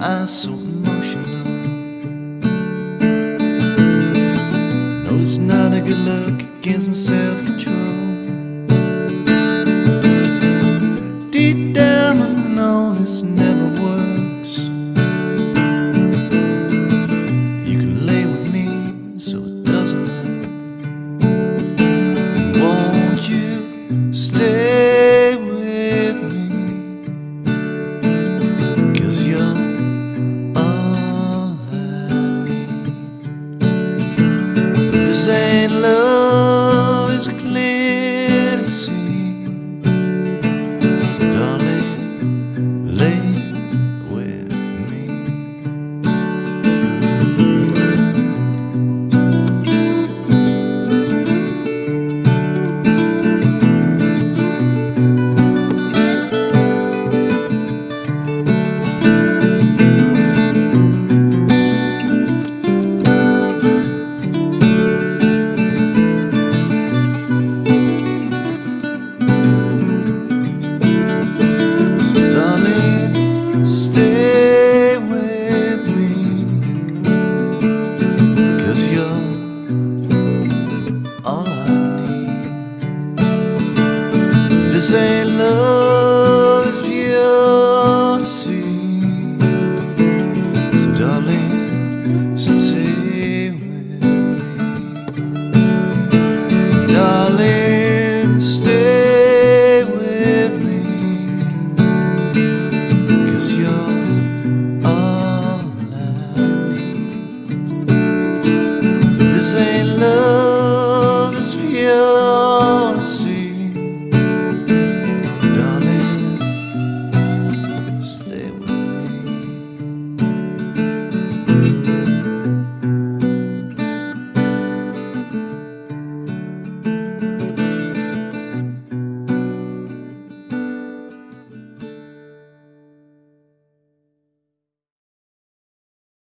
eyes so emotional. No, it's not a good look, Against my self control. in love.